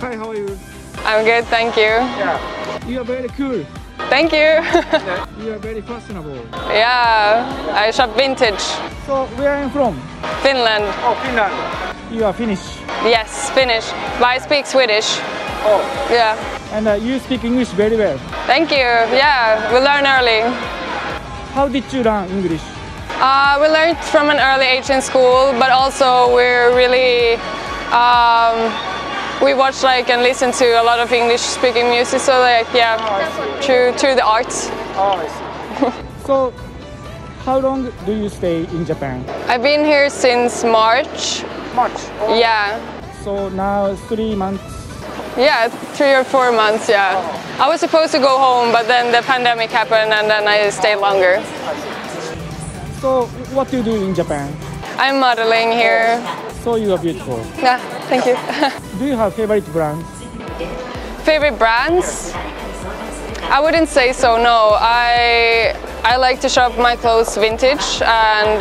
Hi, how are you? I'm good, thank you. Yeah. You are very cool. Thank you. You are very fashionable. yeah, I shop vintage. So, where are you from? Finland. Oh, Finland. You are Finnish. Yes, Finnish. But I speak Swedish. Oh. Yeah. And uh, you speak English very well. Thank you. Yeah, we learn early. How did you learn English? Uh, we learned from an early age in school, but also we're really um, we watch like and listen to a lot of English speaking music. So like yeah, through through the arts. Oh, I see. so, how long do you stay in Japan? I've been here since March. March. Oh. Yeah. So now three months. Yeah, three or four months, yeah. I was supposed to go home, but then the pandemic happened and then I stayed longer. So, what do you do in Japan? I'm modeling here. So you are beautiful. Yeah, thank you. Do you have favorite brands? Favorite brands? I wouldn't say so, no. I I like to shop my clothes vintage and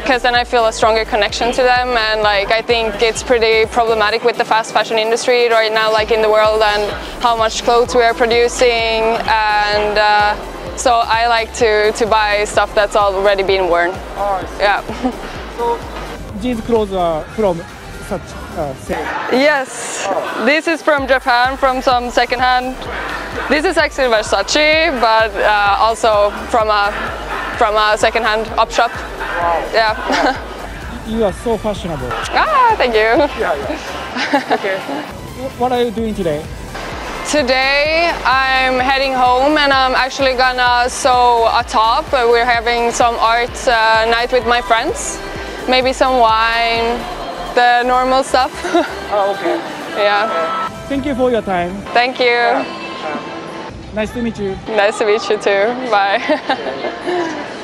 because then I feel a stronger connection to them and like I think it's pretty problematic with the fast fashion industry right now like in the world and how much clothes we are producing and uh, so I like to, to buy stuff that's already been worn. Oh, Yeah. So these clothes are from such uh, sale. Yes, this is from Japan, from some secondhand. This is actually Versace, but uh, also from a from a secondhand op shop. Wow. Yeah. You are so fashionable. ah, thank you. Yeah, yeah. okay. What are you doing today? Today I'm heading home and I'm actually gonna sew a top. We're having some art uh, night with my friends. Maybe some wine, the normal stuff. Oh, okay. yeah. Thank you for your time. Thank you. Nice to meet you. Nice to meet you too. Bye.